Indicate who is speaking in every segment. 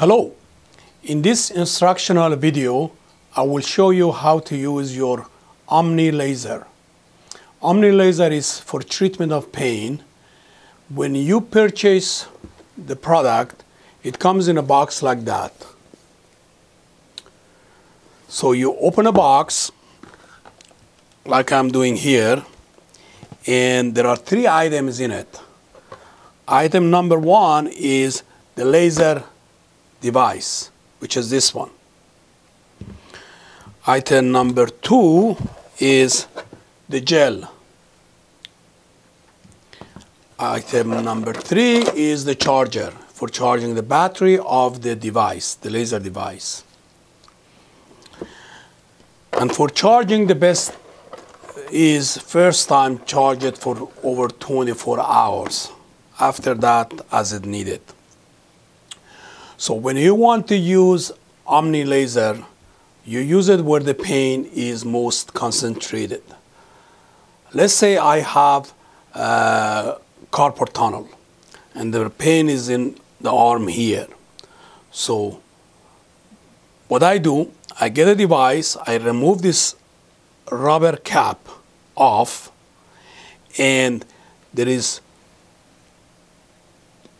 Speaker 1: Hello, in this instructional video I will show you how to use your Omni laser. Omni laser is for treatment of pain. When you purchase the product it comes in a box like that. So you open a box like I'm doing here and there are three items in it. Item number one is the laser device, which is this one. Item number two is the gel. Item number three is the charger for charging the battery of the device, the laser device. And for charging the best is first time charge it for over 24 hours. After that, as it needed. So when you want to use Omni laser, you use it where the pain is most concentrated. Let's say I have a carpal tunnel and the pain is in the arm here. So what I do, I get a device, I remove this rubber cap off and there is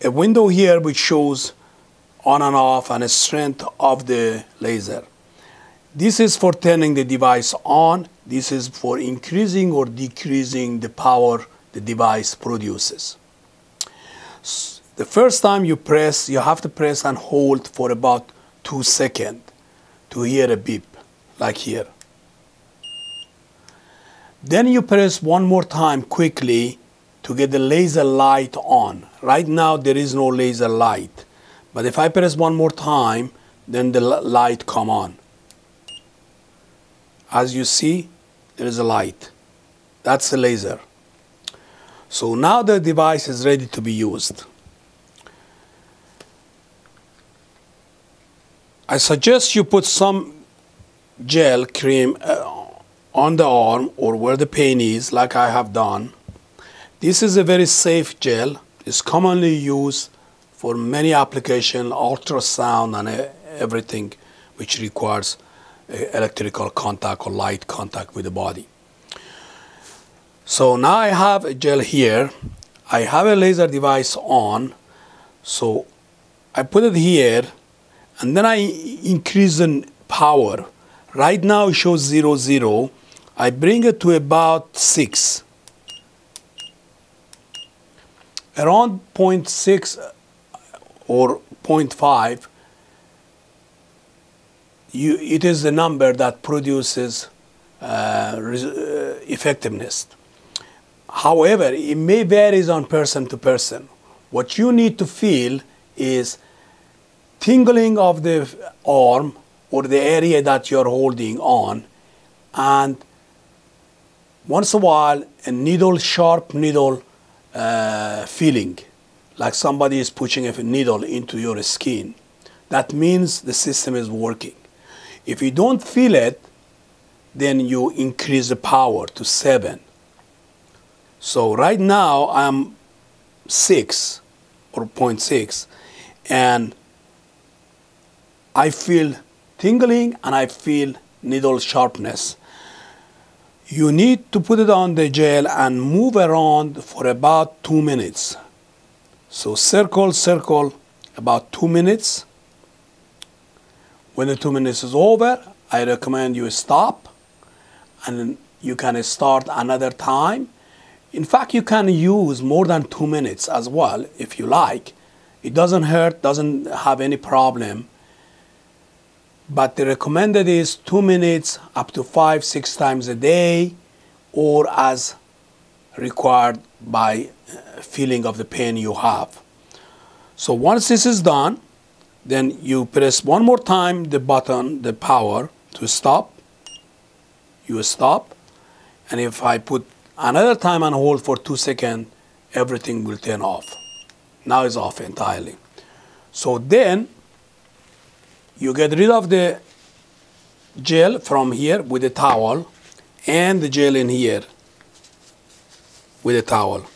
Speaker 1: a window here which shows on and off and strength of the laser. This is for turning the device on. This is for increasing or decreasing the power the device produces. The first time you press, you have to press and hold for about two seconds to hear a beep, like here. Then you press one more time quickly to get the laser light on. Right now there is no laser light. But if I press one more time, then the light come on. As you see, there is a light. That's the laser. So now the device is ready to be used. I suggest you put some gel cream uh, on the arm or where the pain is like I have done. This is a very safe gel. It's commonly used for many applications, ultrasound and everything which requires electrical contact or light contact with the body. So now I have a gel here. I have a laser device on. So I put it here and then I increase the power. Right now it shows zero, zero. I bring it to about 6. Around 0.6 or 0.5, you, it is the number that produces uh, uh, effectiveness. However, it may vary on person to person. What you need to feel is tingling of the arm or the area that you're holding on and once a while a needle sharp needle uh, feeling like somebody is pushing a needle into your skin. That means the system is working. If you don't feel it, then you increase the power to 7. So right now I'm 6 or 0.6 and I feel tingling and I feel needle sharpness. You need to put it on the gel and move around for about 2 minutes. So circle, circle about two minutes. When the two minutes is over, I recommend you stop and you can start another time. In fact, you can use more than two minutes as well if you like. It doesn't hurt, doesn't have any problem. But the recommended is two minutes up to five, six times a day or as required by uh, feeling of the pain you have. So once this is done, then you press one more time the button, the power to stop. You stop. And if I put another time on hold for two seconds, everything will turn off. Now it's off entirely. So then you get rid of the gel from here with the towel and the gel in here with a towel.